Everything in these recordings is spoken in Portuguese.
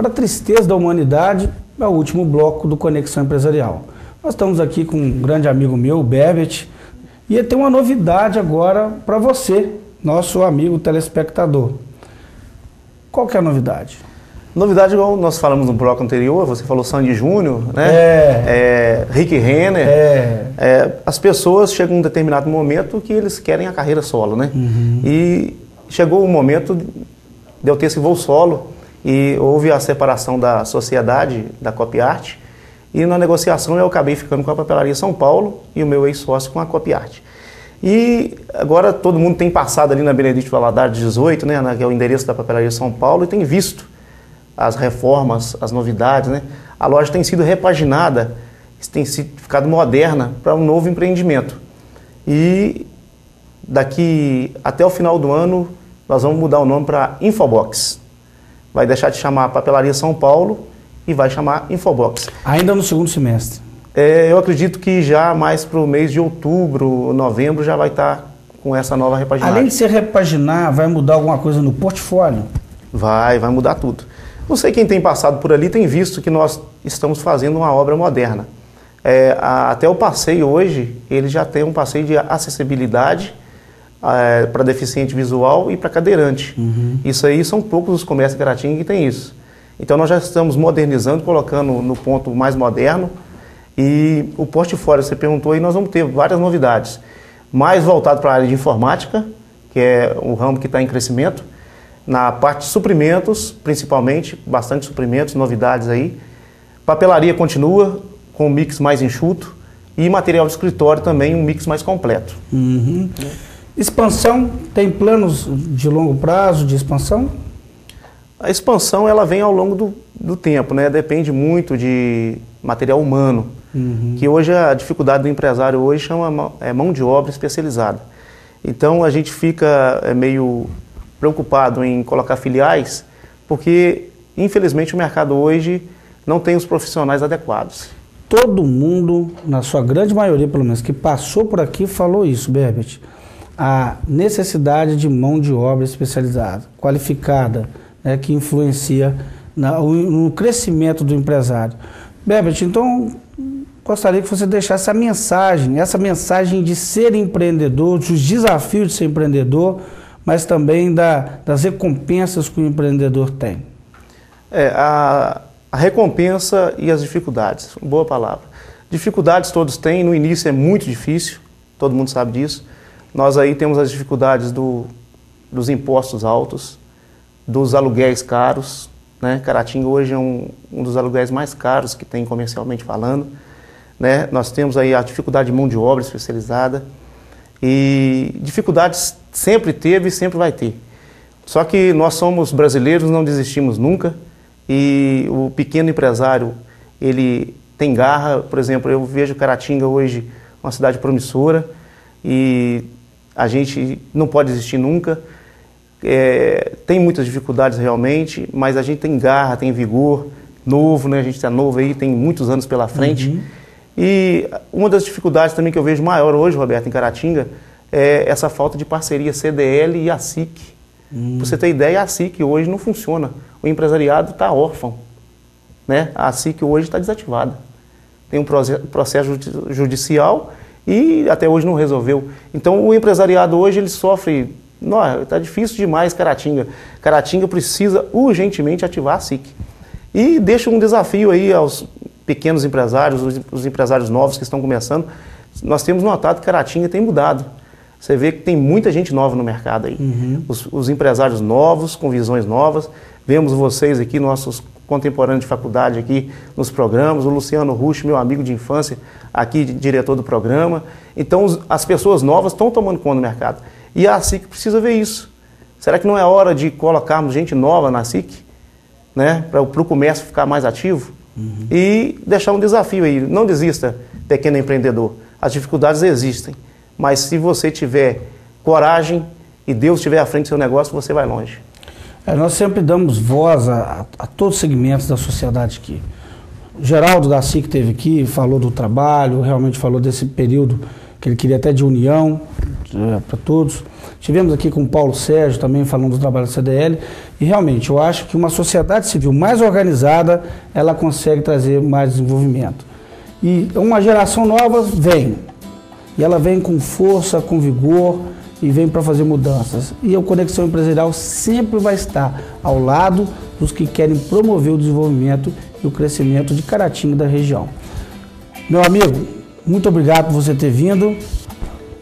Para a tristeza da humanidade, é o último bloco do Conexão Empresarial. Nós estamos aqui com um grande amigo meu, o Bebet, e tem uma novidade agora para você, nosso amigo telespectador. Qual que é a novidade? Novidade, igual nós falamos no bloco anterior, você falou Sandy Júnior, né? É. é Rick Renner. É. É, as pessoas chegam um determinado momento que eles querem a carreira solo, né? Uhum. E chegou o momento de eu ter esse voo solo e houve a separação da sociedade, da Copiarte, e na negociação eu acabei ficando com a Papelaria São Paulo e o meu ex-sócio com a Copiarte. E agora todo mundo tem passado ali na Benedito Valadares 18, né, que é o endereço da Papelaria São Paulo, e tem visto as reformas, as novidades, né? A loja tem sido repaginada, tem sido, ficado moderna para um novo empreendimento. E daqui até o final do ano nós vamos mudar o nome para Infobox. Vai deixar de chamar Papelaria São Paulo e vai chamar Infobox. Ainda no segundo semestre. É, eu acredito que já mais para o mês de outubro, novembro, já vai estar tá com essa nova repaginagem. Além de se repaginar, vai mudar alguma coisa no portfólio? Vai, vai mudar tudo. Não sei quem tem passado por ali tem visto que nós estamos fazendo uma obra moderna. É, a, até o passeio hoje, ele já tem um passeio de acessibilidade é, para deficiente visual e para cadeirante. Uhum. Isso aí são poucos os comércios de Caratinga que tem isso. Então nós já estamos modernizando, colocando no ponto mais moderno. E o portfólio, você perguntou aí, nós vamos ter várias novidades. Mais voltado para a área de informática, que é um ramo que está em crescimento na parte de suprimentos, principalmente, bastante suprimentos, novidades aí. Papelaria continua com um mix mais enxuto e material de escritório também um mix mais completo. Uhum. Expansão, tem planos de longo prazo de expansão? A expansão ela vem ao longo do, do tempo, né? Depende muito de material humano, uhum. que hoje a dificuldade do empresário hoje chama é mão de obra especializada. Então a gente fica é, meio preocupado em colocar filiais, porque infelizmente o mercado hoje não tem os profissionais adequados. Todo mundo, na sua grande maioria pelo menos, que passou por aqui falou isso, Berbet. A necessidade de mão de obra especializada, qualificada, né, que influencia na, no crescimento do empresário. Berbet, então gostaria que você deixasse a mensagem, essa mensagem de ser empreendedor, dos desafios de ser empreendedor, mas também da, das recompensas que o empreendedor tem. É, a, a recompensa e as dificuldades, boa palavra. Dificuldades todos têm, no início é muito difícil, todo mundo sabe disso. Nós aí temos as dificuldades do, dos impostos altos, dos aluguéis caros. Né? Caratinga hoje é um, um dos aluguéis mais caros que tem comercialmente falando. Né? Nós temos aí a dificuldade de mão de obra especializada. E dificuldades sempre teve e sempre vai ter. Só que nós somos brasileiros, não desistimos nunca. E o pequeno empresário, ele tem garra. Por exemplo, eu vejo Caratinga hoje uma cidade promissora e a gente não pode desistir nunca. É, tem muitas dificuldades realmente, mas a gente tem garra, tem vigor, novo, né? A gente está novo aí, tem muitos anos pela frente. Uhum. E uma das dificuldades também que eu vejo maior hoje, Roberto, em Caratinga, é essa falta de parceria CDL e a SIC. Hum. Para você ter ideia, a SIC hoje não funciona. O empresariado está órfão. Né? A SIC hoje está desativada. Tem um processo judicial e até hoje não resolveu. Então o empresariado hoje ele sofre. Está difícil demais Caratinga. Caratinga precisa urgentemente ativar a SIC. E deixa um desafio aí aos pequenos empresários, os, os empresários novos que estão começando. Nós temos notado que Caratinga tem mudado. Você vê que tem muita gente nova no mercado aí. Uhum. Os, os, empresários novos, com visões novas. Vemos vocês aqui, nossos contemporâneos de faculdade aqui nos programas. O Luciano Rush, meu amigo de infância, aqui diretor do programa. Então, as pessoas novas estão tomando conta do mercado. E a SIC precisa ver isso. Será que não é hora de colocarmos gente nova na SIC? Né? Para o comércio ficar mais ativo? Uhum. E deixar um desafio aí. Não desista, pequeno empreendedor. As dificuldades existem mas se você tiver coragem e Deus estiver à frente do seu negócio, você vai longe. É, nós sempre damos voz a, a, a, todos os segmentos da sociedade aqui. Geraldo da SIC teve aqui, falou do trabalho, realmente falou desse período que ele queria até de união é, para todos. Tivemos aqui com o Paulo Sérgio também falando do trabalho da CDL e realmente eu acho que uma sociedade civil mais organizada ela consegue trazer mais desenvolvimento. E uma geração nova vem e ela vem com força, com vigor e vem para fazer mudanças. E a Conexão Empresarial sempre vai estar ao lado dos que querem promover o desenvolvimento e o crescimento de Caratinga da região. Meu amigo, muito obrigado por você ter vindo.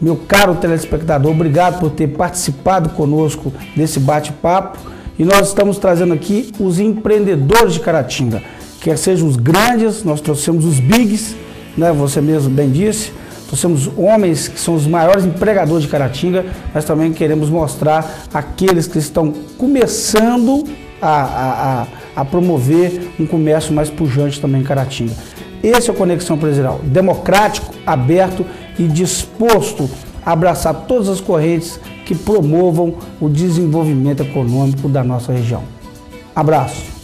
Meu caro telespectador, obrigado por ter participado conosco desse bate-papo. E nós estamos trazendo aqui os empreendedores de Caratinga, quer sejam os grandes, nós trouxemos os bigs, né? Você mesmo bem disse. Trouxemos homens que são os maiores empregadores de Caratinga, mas também queremos mostrar aqueles que estão começando a, a, a, a promover um comércio mais pujante também em Caratinga. Esse é o Conexão Empresarial, democrático, aberto e disposto a abraçar todas as correntes que promovam o desenvolvimento econômico da nossa região. Abraço!